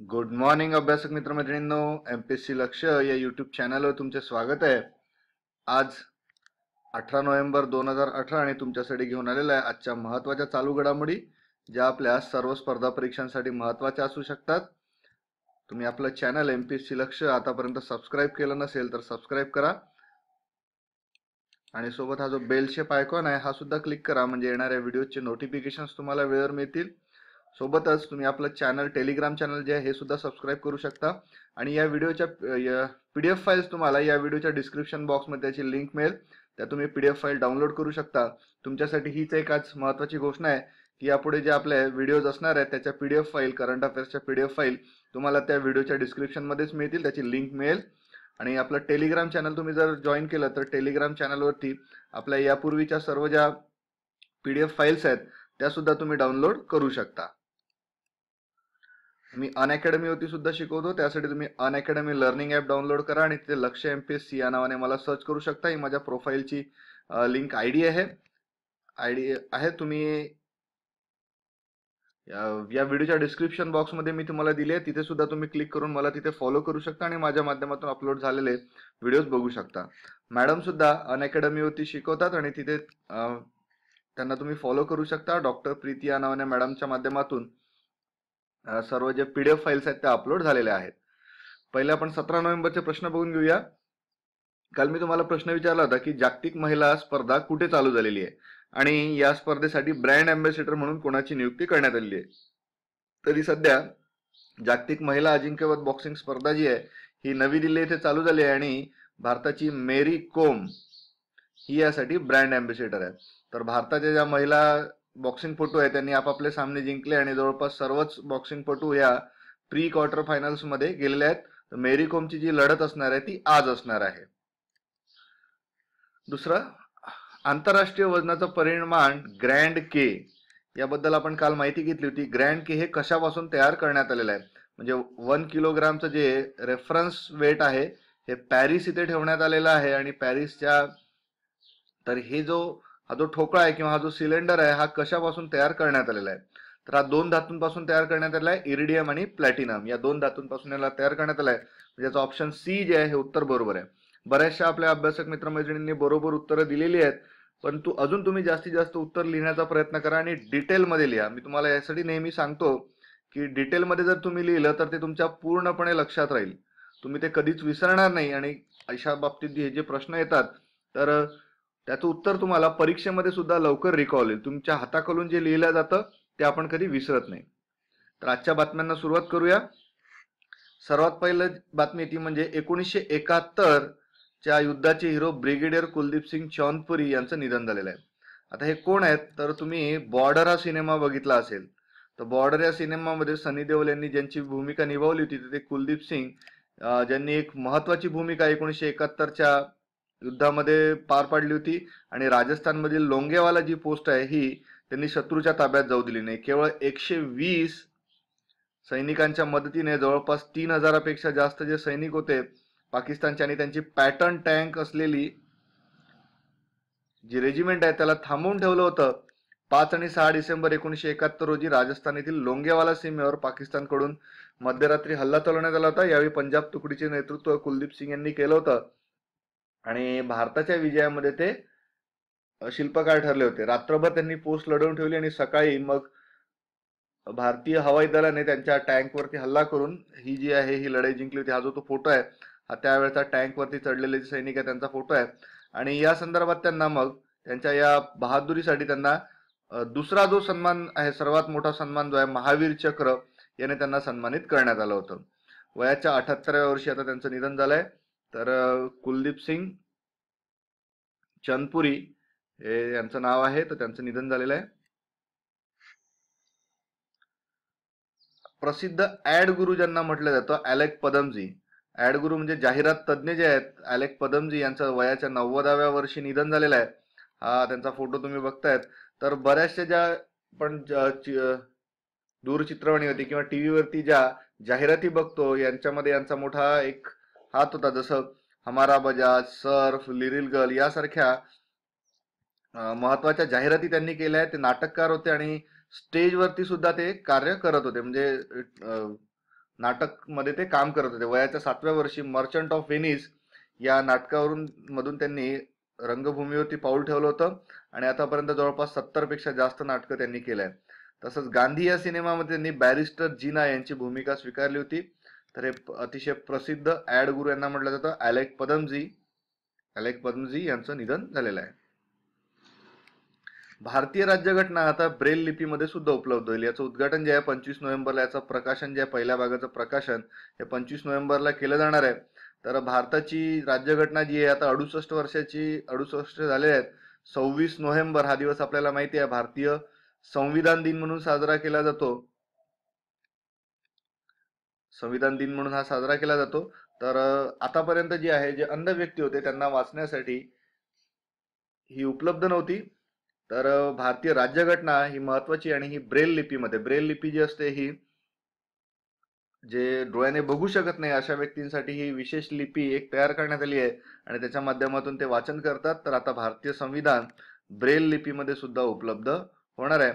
Good morning अभ्यासक मित्रमैत्रिणींनो. M P S C लक्ष या यूट्यूब चॅनलवर तुमचे स्वागत आहे. आज अठरा नोव्हेंबर दोन हजार अठरा आणि तुमच्यासाठी घेऊन आलेला आहे आजच्या महत्त्वाच्या चालू घडामोडी ज्या आपल्या सर्व स्पर्धा परीक्षांसाठी महत्त्वाच्या असू शकतात. तुम्ही आपलं channel M P S C लक्ष आतापर्यंत सबस्क्राईब केलं नसेल तर सबस्क्राईब करा. आणि सोबत हा जो बेल शेप आयकॉन आहे हा सुद्धा क्लिक करा. म्हणजे येणाऱ्या व्हिडिओचे नोटिफिकेशन्स तुम्हाला वेळेवर मिळतील. सोबतच तुम्ही आपलं चॅनल टेलिग्राम चॅनल जे आहे हे सुद्धा सबस्क्राईब करू शकता. आणि या व्हिडिओच्या पी डी एफ फाईल्स तुम्हाला या व्हिडिओच्या डिस्क्रिप्शन बॉक्समध्ये त्याची लिंक मिळेल. त्या तुम्ही P D F file download करू शकता. तुमच्यासाठी हीच एक आज महत्त्वाची घोषणा आहे की यापुढे जे आपले व्हिडिओज असणार आहेत त्याच्या P D F file current अफेअर्सच्या P D F file तुम्हाला त्या व्हिडिओच्या डिस्क्रिप्शनमध्येच मिळतील त्याची लिंक मिळेल. आणि आपलं टेलिग्राम चॅनल तुम्ही जर जॉईन केलं तर टेलिग्राम चॅनलवरती आपल्या यापूर्वीच्या सर्व ज्या पी डी एफ फाईल्स आहेत त्यासुद्धा तुम्ही डाउनलोड करू शकता. मी अन होती सुद्धा शिकवतो. त्यासाठी तुम्ही अनअकॅडमी लर्निंग ॲप डाउनलोड करा आणि तिथे लक्ष एम पी एस सी या नावाने मला सर्च करू शकता. ही माझ्या प्रोफाईलची लिंक आय डी आहे. आय डी आहे. तुम्ही या व्हिडिओच्या डिस्क्रिप्शन बॉक्समध्ये मी तुम्हाला दिले तिथे सुद्धा तुम्ही क्लिक करून मला तिथे फॉलो करू शकता आणि माझ्या माध्यमातून अपलोड झालेले व्हिडिओज बघू शकता. मॅडम सुद्धा अन होती शिकवतात आणि तिथे त्यांना तुम्ही फॉलो करू शकता. डॉक्टर प्रीती या नावाने मॅडमच्या माध्यमातून. सर्व J P D F files आहेत त्या अपलोड झालेल्या आहेत. पहिले आपण सतरा नोव्हेंबरचे प्रश्न बघून घेऊया. काल मी तुम्हाला प्रश्न विचारला होता की जागतिक महिला स्पर्धा कुठे चालू झालेली आहे? आणि या स्पर्धेसाठी ब्रँड अँबॅसिडर म्हणून कोणाची नियुक्ती करण्यात आलेली आहे? तरी सध्या जागतिक महिला अजिंक्यपद बॉक्सिंग स्पर्धा जी आहे ही नवी दिल्ली येथे चालू झाली आहे आणि भारताची मेरी कोम ही यासाठी ब्रँड अँबॅसिडर आहे. तर भारताच्या ज्या महिला बॉक्सिंगपटू आहे त्यांनी आपापले सामने जिंकले आणि जवळपास सर्वच बॉक्सिंगपटू या प्री क्वार्टर फायनल्समध्ये गेलेले आहेत. मेरी कोमची जी लढत असणार आहे ती आज असणार आहे. दुसरं आंतरराष्ट्रीय वजनाचं परिमाण ग्रँड के याबद्दल आपण काल माहिती घेतली होती. ग्रँड के हे कशापासून तयार करण्यात आलेलं आहे? म्हणजे वन किलोग्रामचं जे रेफरन्स वेट आहे हे पॅरिस इथे ठेवण्यात आलेलं आहे आणि पॅरिसच्या तर हे जो हा जो ठोकळा आहे किंवा हा जो सिलेंडर आहे हा कशापासून तयार करण्यात आलेला आहे? तर हा दोन धातूंपासून तयार करण्यात आलेला आहे इरिडियम आणि प्लॅटिनम. या दोन धातूंपासून याला तयार करण्यात आलाय आहे. याचं ऑप्शन सी जे आहे हे उत्तर बरोबर आहे. बऱ्याचशा आपल्या अभ्यासक मित्रमैत्रिणींनी बरोबर उत्तरं दिलेली आहेत परंतु अजून तुम्ही जास्तीत जास्त उत्तर लिहिण्याचा प्रयत्न करा आणि डिटेलमध्ये लिहा. मी तुम्हाला यासाठी नेहमी सांगतो की डिटेलमध्ये जर तुम्ही लिहिलं तर ते तुमच्या पूर्णपणे लक्षात राहील. तुम्ही ते कधीच विसरणार नाही आणि अशा बाबतीत हे जे प्रश्न येतात तर त्याचं उत्तर तुम्हाला परीक्षेमध्ये सुद्धा लवकर रिकॉल येईल. तुमच्या हाताखालून जे लिहिलं जातं ते आपण कधी विसरत नाही. तर आजच्या बातम्यांना सुरुवात करूया. सर्वात पहिलं बातमी ती म्हणजे एकोणीसशे एकाहत्तर च्या युद्धाचे हिरो ब्रिगेडियर कुलदीप सिंग चौनपुरी यांचं निधन झालेलं आहे. आता हे कोण आहेत? तर तुम्ही बॉर्डर हा सिनेमा बघितला असेल. तर बॉर्डर या सिनेमामध्ये सनी देओल यांनी ज्यांची भूमिका निभावली होती ते कुलदीप सिंग ज्यांनी एक महत्वाची भूमिका एकोणीसशे एकाहत्तरच्या युद्धामध्ये पार पाडली होती आणि राजस्थानमधील लोंगेवाला जी पोस्ट आहे ही त्यांनी शत्रूच्या ताब्यात जाऊ दिली नाही. केवळ एकशे वीस सैनिकांच्या मदतीने जवळपास तीन हजारापेक्षा जास्त जे सैनिक होते पाकिस्तानचे आणि त्यांची पॅटर्न टँक असलेली जी रेजिमेंट आहे त्याला थांबवून ठेवलं होतं. पाच आणि सहा डिसेंबर एकोणीशे एकाहत्तर रोजी राजस्थान येथील लोंगेवाला सीमेवर पाकिस्तानकडून मध्यरात्री हल्ला चालवण्यात आला होता. यावेळी पंजाब तुकडीचे नेतृत्व कुलदीप सिंग यांनी केलं होतं. आणि भारताच्या विजयामध्ये ते शिल्पकार ठरले होते. रात्रभर त्यांनी पोस्ट लढवून ठेवली आणि सकाळी मग भारतीय हवाई दलाने त्यांच्या टँकवरती हल्ला करून ही जी आहे ही लढाई जिंकली होती. हा जो तो फोटो आहे हा त्यावेळेचा टँकवरती चढलेले जे सैनिक आहे त्यांचा फोटो आहे. आणि या संदर्भात त्यांना मग त्यांच्या या बहादुरीसाठी त्यांना दुसरा जो सन्मान आहे सर्वात मोठा सन्मान जो आहे महावीर चक्र याने त्यांना सन्मानित करण्यात आलं होतं. वयाच्या अठ्याहत्तराव्या वर्षी आता त्यांचं निधन झालंय. तर कुलदीप सिंग चंदपुरी हे यांचं नाव आहे तर त्यांचं निधन झालेलं आहे. प्रसिद्ध ऍड गुरु ज्यांना म्हटलं जातं अलेक पदमजी. ऍड गुरु म्हणजे जाहिरात तज्ज्ञ जे आहेत अलेक पदमजी यांचं वयाच्या नव्वदाव्या वर्षी निधन झालेलं आहे. हा त्यांचा फोटो तुम्ही बघतायत. तर बऱ्याचशा ज्या पण दूरचित्रवाणी होती किंवा टीव्हीवरती ज्या जाहिराती बघतो यांच्यामध्ये यांचा मोठा एक हात होता. जसं हमारा बजाज सर्फ लिरिल गर्ल यासारख्या महत्त्वाच्या जाहिराती त्यांनी केल्या आहेत. ते नाटककार होते आणि स्टेजवरती सुद्धा ते कार्य करत होते. म्हणजे नाटकमध्ये ते काम करत होते. वयाच्या सातव्या वर्षी मर्चंट ऑफ व्हेनिस या नाटकावरून मधून त्यांनी रंगभूमीवरती पाऊल ठेवलं होतं आणि आतापर्यंत जवळपास सत्तरपेक्षा जास्त नाटकं त्यांनी केलंय तसंच गांधी या सिनेमामध्ये त्यांनी बॅरिस्टर जीना यांची भूमिका स्वीकारली होती. तर हे अतिशय प्रसिद्ध ऍड गुरु यांना म्हटलं जातं अलेक पदमजी. अलेक पदमजी यांचं निधन झालेलं आहे. भारतीय राज्यघटना आता ब्रेल लिपीमध्ये सुद्धा उपलब्ध होईल. याचं उद्घाटन जे आहे पंचवीस नोव्हेंबरला याचं प्रकाशन जे आहे पहिल्या भागाचं प्रकाशन हे पंचवीस नोव्हेंबरला केलं जाणार आहे. तर भारताची राज्यघटना जी आहे आता अडुसष्ट वर्षाची अडुसष्ट झाले आहेत. सव्वीस नोव्हेंबर हा दिवस आपल्याला माहिती आहे भारतीय संविधान दिन म्हणून साजरा केला जातो. संविधान दिन म्हणून हा साजरा केला जातो. तर आतापर्यंत जे आहे जे अंध व्यक्ती होते त्यांना वाचण्यासाठी ही उपलब्ध नव्हती. तर भारतीय राज्यघटना ही महत्वाची आणि ही ब्रेल लिपीमध्ये ब्रेल लिपी जी असते ही जे डोळ्याने बघू शकत नाही अशा व्यक्तींसाठी ही विशेष लिपी एक तयार करण्यात आली आहे आणि त्याच्या माध्यमातून ते वाचन करतात. तर आता भारतीय संविधान ब्रेल लिपीमध्ये सुद्धा उपलब्ध होणार आहे.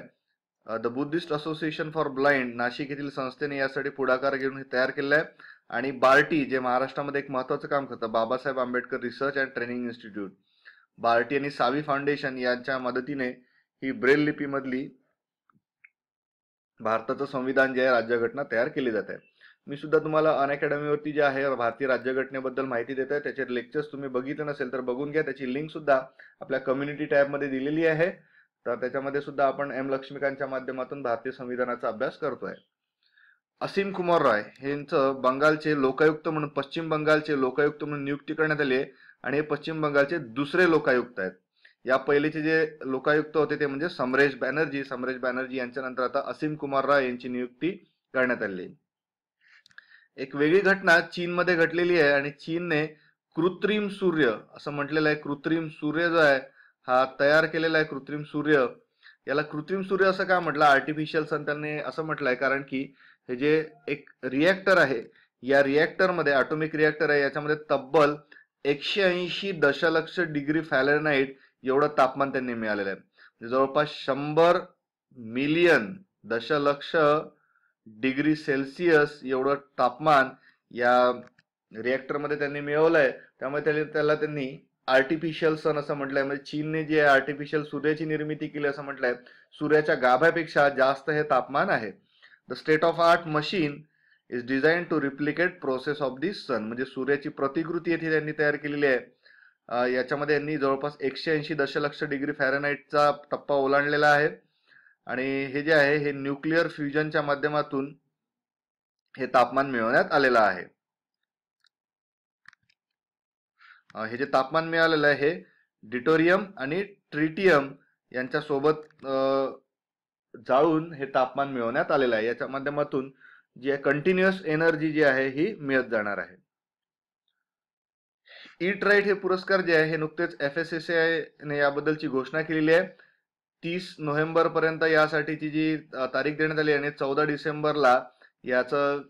The Buddhist association for blind Nashik येथील संस्थेने यासाठी पुढाकार घेऊन हे तयार केलं आहे. आणि बार्टी जे महाराष्ट्रामध्ये एक महत्वाचं काम करतं Babasaheb Ambedkar research and training institute. BARTI आणि सावी फाउंडेशन यांच्या मदतीने ही ब्रेल लिपीमधली भारताचं संविधान जे आहे राज्यघटना तयार केली जाते. मी सुद्धा तुम्हाला अनअकॅडमीवरती जे आहे भारतीय राज्यघटनेबद्दल माहिती देत आहे त्याचे लेक्चर्स तुम्ही बघितले नसेल तर बघून घ्या. त्याची लिंक सुद्धा आपल्या कम्युनिटी टॅबमध्ये दिलेली आहे. तर त्याच्यामध्ये सुद्धा आपण एम लक्ष्मीकांतच्या माध्यमातून भारतीय संविधानाचा अभ्यास करतोय. असीम कुमार रॉय यांचं बंगालचे लोकायुक्त म्हणून पश्चिम बंगालचे लोकायुक्त म्हणून नियुक्ती करण्यात आली आहे आणि हे पश्चिम बंगालचे दुसरे लोकायुक्त आहेत. या पहिलेचे जे लोकायुक्त होते ते म्हणजे समरेश बॅनर्जी. समरेश बॅनर्जी यांच्या नंतर आता असीम कुमार राय यांची नियुक्ती करण्यात आली एक वेगळी घटना चीनमध्ये घडलेली आहे आणि चीनने कृत्रिम सूर्य असं म्हटलेलं आहे कृत्रिम सूर्य जो आहे हा तयार केलेला आहे कृत्रिम सूर्य. याला कृत्रिम सूर्य असं का म्हटलं? आर्टिफिशियल सन त्यांनी असं म्हटलंय कारण की हे जे एक रिॲक्टर आहे या रिॲक्टरमध्ये ऑटोमिक रिएक्टर आहे याच्यामध्ये तब्बल एकशे ऐंशी दशलक्ष डिग्री फॅलेनाईट एवढं तापमान त्यांनी मिळालेलं आहे. म्हणजे जवळपास शंभर मिलियन दशलक्ष डिग्री सेल्सिअस एवढं तापमान या रिॲक्टरमध्ये त्यांनी मिळवलंय. त्यामुळे त्याला त्यांनी आर्टिफिशियल सन असं म्हटलंय. म्हणजे चीनने जे आर्टिफिशियल सूर्याची निर्मिती केली असं म्हटलंय सूर्याच्या गाभ्यापेक्षा जास्त हे तापमान आहे. The state of art machine is design to replicate process of this sun म्हणजे सूर्याची प्रतिकृती येथे त्यांनी तयार केलेली आहे. याच्यामध्ये यांनी जवळपास एकशे ऐंशी दशलक्ष डिग्री फॅरनाईटचा टप्पा ओलांडलेला आहे. आणि हे जे आहे हे न्यूक्लिअर फ्युजनच्या माध्यमातून हे तापमान मिळवण्यात आलेलं आहे. हे जे तापमान मिळालेलं आहे हे डिटोरियम आणि ट्रिटियम यांच्या सोबत जाळून हे तापमान मिळवण्यात आलेलं आहे. याच्या माध्यमातून जी आहे कंटिन्युअस एनर्जी जी आहे ही मिळत जाणार आहे. इट राईट हे पुरस्कार जे आहे हे नुकतेच एफ एस एस ने याबद्दलची घोषणा केलेली आहे. तीस नोव्हेंबर पर्यंत यासाठीची जी तारीख देण्यात आली आणि चौदा डिसेंबरला याचं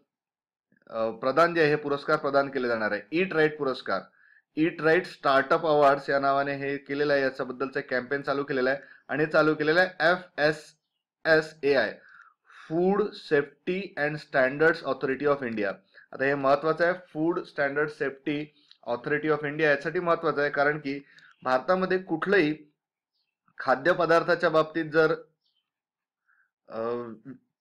प्रदान जे आहे हे पुरस्कार प्रदान केले जाणार आहे. इट राईट पुरस्कार. इट राईट स्टार्टअप अवॉर्ड्स या नावाने हे केलेलं आहे. याच्याबद्दलचं कॅम्पेन चालू केलेलं आहे. आणि चालू केलेलं आहे F S S A I food safety and standards authority of India आता हे महत्वाचं आहे. Food standard safety authority of India यासाठी महत्वाचं आहे. कारण की भारतामध्ये कुठलंही खाद्यपदार्थाच्या बाबतीत जर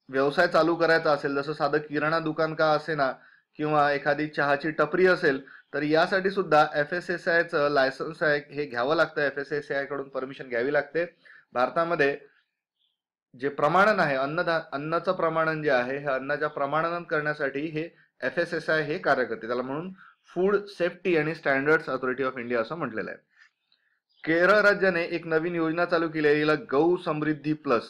व्यवसाय चालू करायचा असेल जसं साधं किराणा दुकान का असे ना किंवा एखादी चहाची टपरी असेल तर यासाठी सुद्धा एफ एस एस आयचं लायसन्स आहे हे घ्यावं लागतं. एफ एस एस आयकडून परमिशन घ्यावी लागते. भारतामध्ये जे प्रमाणन आहे अन्नदा अन्नाचं प्रमाणन जे आहे हे अन्नाच्या प्रमाणन करण्यासाठी हे एफ एस एस आय हे कार्य करते. त्याला म्हणून फूड सेफ्टी आणि स्टँडर्ड्स अथॉरिटी ऑफ इंडिया असं म्हटलेलं आहे. केरळ राज्याने एक नवीन योजना चालू केली आहे गौ समृद्धी प्लस.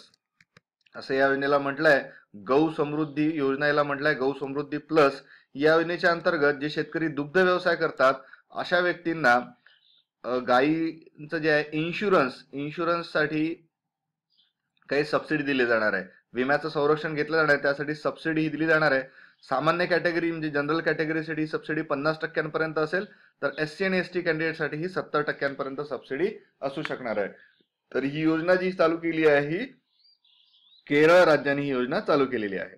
असं या योजनेला म्हटलंय. गौ समृद्धी योजना याला म्हटलंय गौ समृद्धी प्लस. या योजनेच्या अंतर्गत जे शेतकरी दुग्ध व्यवसाय करतात अशा व्यक्तींना गायीचं जे आहे इन्शुरन्स इन्शुरन्ससाठी काही सबसिडी दिली जाणार आहे. विम्याचं संरक्षण घेतलं जाणार आहे त्यासाठी सबसिडी ही दिली जाणार आहे. सामान्य कॅटेगरी म्हणजे जनरल कॅटेगरीसाठी सबसिडी पन्नास टक्क्यांपर्यंत असेल तर एस सी आणि एस टी कॅन्डिडेटसाठी ही सत्तर टक्क्यांपर्यंत सबसिडी असू शकणार आहे. तर ही योजना जी चालू केली आहे ही केरळ राज्याने ही योजना चालू केलेली आहे.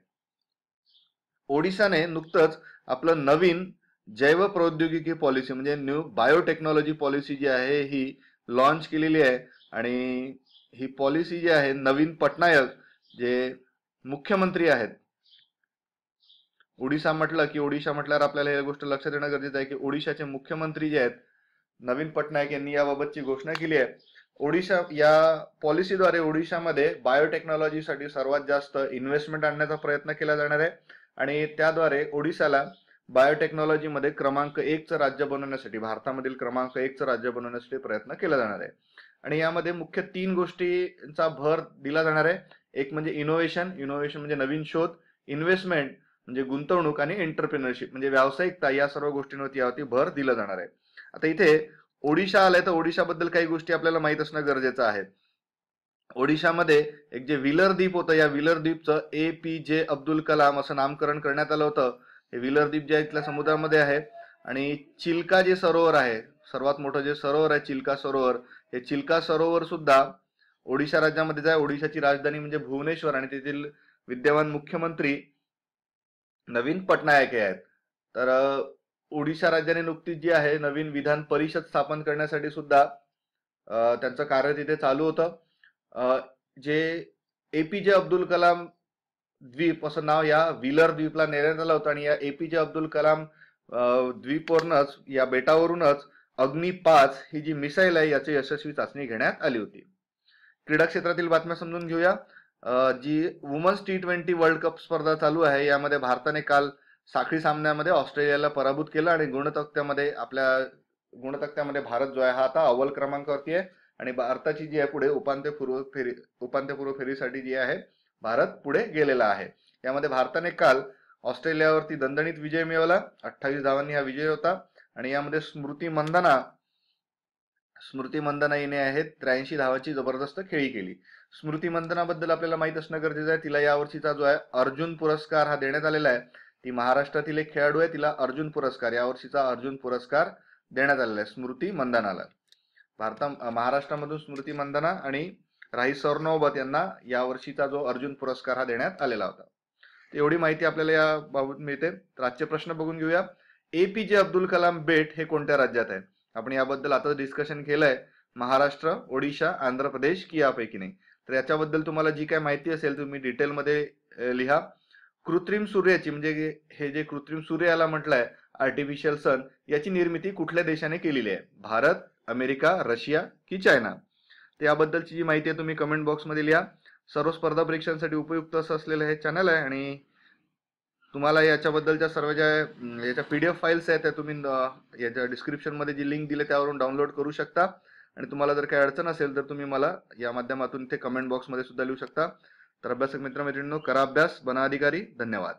ओडिशाने नुकतंच आपलं नवीन जैव प्रौद्योगिकी पॉलिसी म्हणजे न्यू बायोटेक्नॉलॉजी पॉलिसी जी आहे ही लॉन्च केलेली आहे. आणि ही पॉलिसी जी आहे नवीन पटनायक जे मुख्यमंत्री आहेत. ओडिशा म्हटलं की ओडिशा म्हटल्यावर आपल्याला ही गोष्ट लक्षात येणं गरजेचं आहे की ओडिशाचे मुख्यमंत्री जे आहेत नवीन पटनायक यांनी याबाबतची घोषणा केली आहे. ओडिशा या पॉलिसीद्वारे ओडिशामध्ये बायोटेक्नॉलॉजीसाठी सर्वात जास्त इन्व्हेस्टमेंट आणण्याचा प्रयत्न केला जाणार आहे. आणि त्याद्वारे ओडिशाला बायोटेक्नॉलॉजीमध्ये क्रमांक एकचं राज्य बनवण्यासाठी भारतामधील क्रमांक एकचं राज्य बनवण्यासाठी प्रयत्न केला जाणार आहे. आणि यामध्ये मुख्य तीन गोष्टींचा भर दिला जाणार आहे. एक म्हणजे इनोव्हेशन इनोव्हेशन म्हणजे नवीन शोध इन्व्हेस्टमेंट म्हणजे गुंतवणूक आणि एंटरप्रिनरशिप म्हणजे व्यावसायिकता या सर्व गोष्टींवरती यावरती भर दिला जाणार आहे. आता इथे ओडिशा आलाय तर ओडिशाबद्दल काही गोष्टी आपल्याला माहीत असणं गरजेचं आहे. ओडिशामध्ये एक जे विलर द्वीप होतं या विलर द्वीपचं ए पी जे अब्दुल कलाम असं नामकरण करण्यात आलं होतं. हे विलर द्वीप जे आहे इथल्या समुद्रामध्ये आहे. आणि चिल्का जे सरोवर आहे सर्वात मोठं जे सरोवर आहे चिल्का सरोवर हे चिल्का सरोवर सुद्धा ओडिशा राज्यामध्ये जाय ओडिशाची राजधानी म्हणजे भुवनेश्वर. आणि तेथील विद्यमान मुख्यमंत्री नवीन पटनायक हे आहेत. तर ओडिशा राज्याने नुकतीच जी आहे नवीन विधान परिषद स्थापन करण्यासाठी सुद्धा त्यांचं कार्य तिथे चालू होतं. जे ए पी जे अब्दुल कलाम द्वीप असं नाव या व्हीलर द्वीपला नेण्यात आलं होतं आणि या ए पी जे अब्दुल कलाम द्वीपवरूनच या बेटावरूनच अग्नी पाच ही जी मिसाईल आहे याची यशस्वी चाचणी घेण्यात आली होती. क्रीडा क्षेत्रातील बातम्या समजून घेऊया. जी women's T twenty world cup स्पर्धा चालू आहे यामध्ये भारताने काल साखळी सामन्यामध्ये ऑस्ट्रेलियाला पराभूत केलं आणि गुणतक्त्यामध्ये आपल्या गुणतक्त्यामध्ये भारत जो आहे हा आता अव्वल क्रमांकावरती आहे. आणि भारताची जी आहे पुढे उपांत्यपूर्व फेरी उपांत्यपूर्व फेरीसाठी जी आहे भारत पुढे गेलेला आहे. यामध्ये भारताने काल ऑस्ट्रेलियावरती दणदणीत विजय मिळवला. अठ्ठावीस धावांनी हा विजय होता. आणि यामध्ये स्मृती मंदना स्मृती मंदना हिने आहेत त्र्याऐंशी धावाची जबरदस्त खेळी केली. स्मृती मंदनाबद्दल आपल्याला माहीत असणं गरजेचं आहे. तिला यावर्षीचा जो आहे अर्जुन पुरस्कार हा देण्यात आलेला आहे. ती महाराष्ट्रातील एक खेळाडू आहे. तिला अर्जुन पुरस्कार यावर्षीचा अर्जुन पुरस्कार देण्यात आलेला आहे. स्मृती मंदनाला. भारता महाराष्ट्रामधून स्मृती मंदना आणि राही सरनोबत यांना यावर्षीचा जो अर्जुन पुरस्कार हा देण्यात आलेला होता. एवढी माहिती आपल्याला या बाबत मिळते. तर आजचे प्रश्न बघून घेऊया. एपीजे अब्दुल कलाम बेट हे कोणत्या राज्यात आहे आपण याबद्दल आता डिस्कशन केलंय. महाराष्ट्र ओडिशा आंध्र प्रदेश की यापैकी नाही. तर याच्याबद्दल तुम्हाला जी काय माहिती असेल तुम्ही डिटेलमध्ये लिहा. कृत्रिम सूर्याची म्हणजे हे जे कृत्रिम सूर्याला म्हटलंय आर्टिफिशियल सन याची निर्मिती कुठल्या देशाने केलेली आहे? भारत अमेरिका रशिया की चायना. तर याबद्दलची जी माहिती आहे तुम्ही कमेंट बॉक्समध्ये लिहा. सर्व स्पर्धा परीक्षांसाठी उपयुक्त असं असलेलं हे चॅनल आहे आणि तुम्हाला याच्याबद्दलच्या सर्व ज्या याच्या पी डी एफ फाईल्स आहेत त्या तुम्ही याच्या डिस्क्रिप्शनमध्ये जी लिंक दिली त्यावरून डाउनलोड करू शकता. आणि तुम्हाला जर काही अडचण असेल तर तुम्ही मला या माध्यमातून ते कमेंट बॉक्समध्ये सुद्धा लिहू शकता. तर अभ्यासक मित्रमैत्रिणींनो करा अभ्यास बना अधिकारी धन्यवाद.